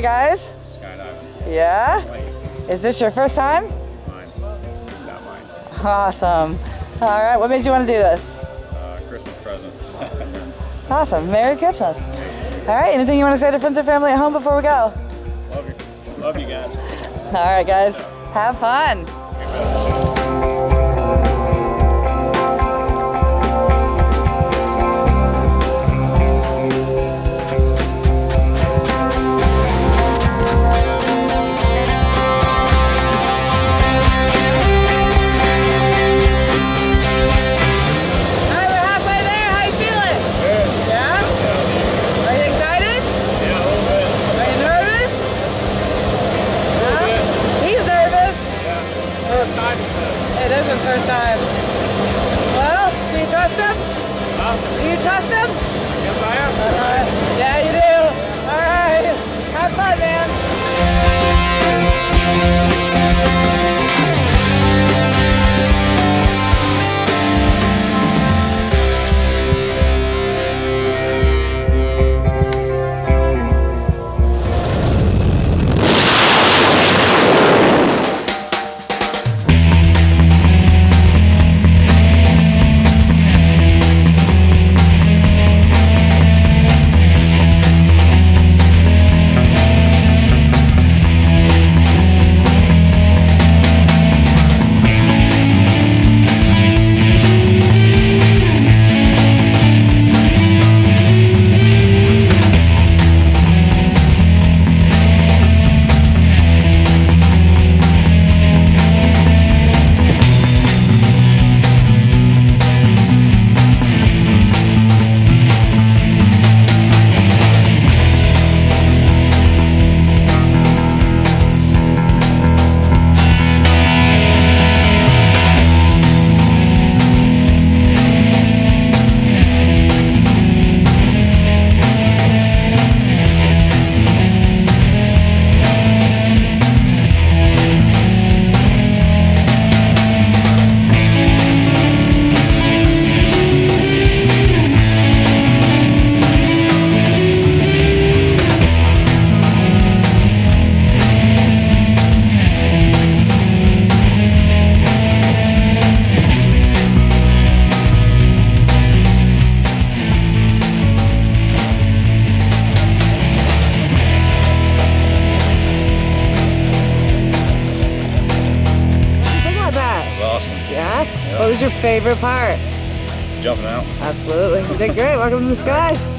Guys, yeah? Is this your first time? Mine. Not mine. Awesome. All right, what made you want to do this? Uh, Christmas present. Awesome. Merry Christmas. All right, anything you want to say to friends and family at home before we go? Love you. Love you guys. All right, guys, have fun. First time. Well, do you trust him? Huh? Do you trust him? Your favorite part? Jumping out. Absolutely. You did great. Welcome to the sky.